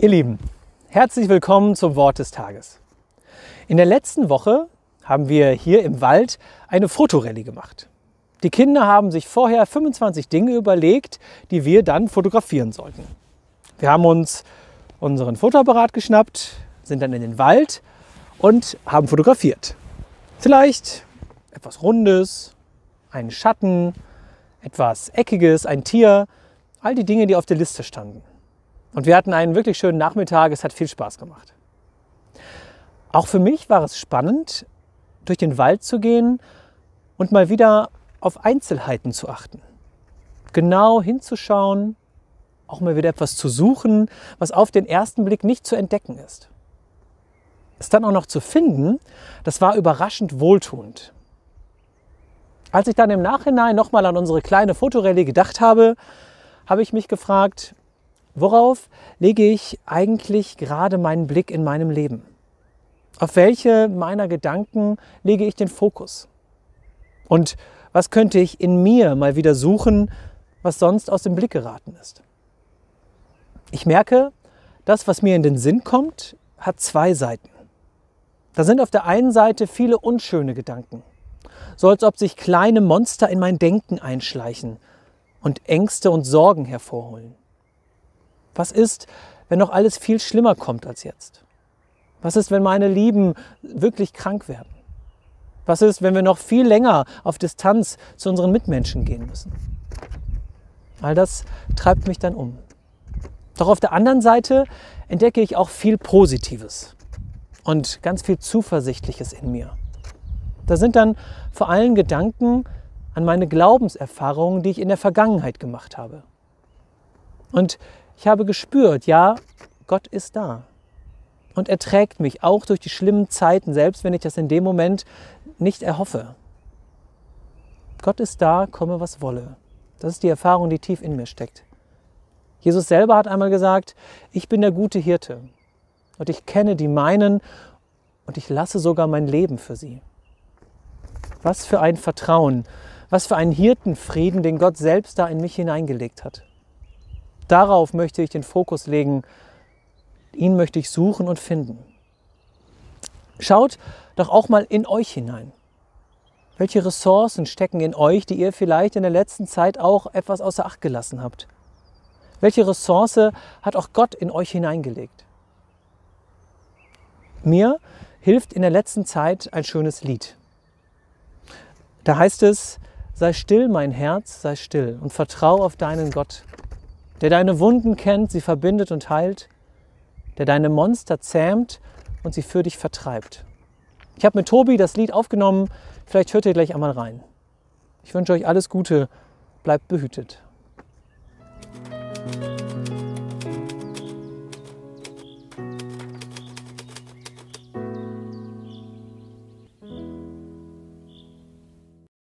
Ihr Lieben, herzlich willkommen zum Wort des Tages. In der letzten Woche haben wir hier im Wald eine Fotorallye gemacht. Die Kinder haben sich vorher 25 Dinge überlegt, die wir dann fotografieren sollten. Wir haben uns unseren Fotoapparat geschnappt, sind dann in den Wald und haben fotografiert. Vielleicht etwas Rundes, einen Schatten, etwas Eckiges, ein Tier, all die Dinge, die auf der Liste standen. Und wir hatten einen wirklich schönen Nachmittag, es hat viel Spaß gemacht. Auch für mich war es spannend, durch den Wald zu gehen und mal wieder auf Einzelheiten zu achten. Genau hinzuschauen, auch mal wieder etwas zu suchen, was auf den ersten Blick nicht zu entdecken ist. Es dann auch noch zu finden, das war überraschend wohltuend. Als ich dann im Nachhinein nochmal an unsere kleine Fotorallye gedacht habe, habe ich mich gefragt, worauf lege ich eigentlich gerade meinen Blick in meinem Leben? Auf welche meiner Gedanken lege ich den Fokus? Und was könnte ich in mir mal wieder suchen, was sonst aus dem Blick geraten ist? Ich merke, das, was mir in den Sinn kommt, hat zwei Seiten. Da sind auf der einen Seite viele unschöne Gedanken, so als ob sich kleine Monster in mein Denken einschleichen und Ängste und Sorgen hervorholen. Was ist, wenn noch alles viel schlimmer kommt als jetzt? Was ist, wenn meine Lieben wirklich krank werden? Was ist, wenn wir noch viel länger auf Distanz zu unseren Mitmenschen gehen müssen? All das treibt mich dann um. Doch auf der anderen Seite entdecke ich auch viel Positives und ganz viel Zuversichtliches in mir. Da sind dann vor allem Gedanken an meine Glaubenserfahrungen, die ich in der Vergangenheit gemacht habe. Und ich habe gespürt, ja, Gott ist da. Und er trägt mich auch durch die schlimmen Zeiten, selbst wenn ich das in dem Moment nicht erhoffe. Gott ist da, komme was wolle. Das ist die Erfahrung, die tief in mir steckt. Jesus selber hat einmal gesagt, ich bin der gute Hirte und ich kenne die meinen und ich lasse sogar mein Leben für sie. Was für ein Vertrauen, was für ein Hirtenfrieden, den Gott selbst da in mich hineingelegt hat. Darauf möchte ich den Fokus legen. Ihn möchte ich suchen und finden. Schaut doch auch mal in euch hinein. Welche Ressourcen stecken in euch, die ihr vielleicht in der letzten Zeit auch etwas außer Acht gelassen habt? Welche Ressource hat auch Gott in euch hineingelegt? Mir hilft in der letzten Zeit ein schönes Lied. Da heißt es, sei still, mein Herz, sei still und vertrau auf deinen Gott der deine Wunden kennt, sie verbindet und heilt, der deine Monster zähmt und sie für dich vertreibt. Ich habe mit Tobi das Lied aufgenommen, vielleicht hört ihr gleich einmal rein. Ich wünsche euch alles Gute, bleibt behütet.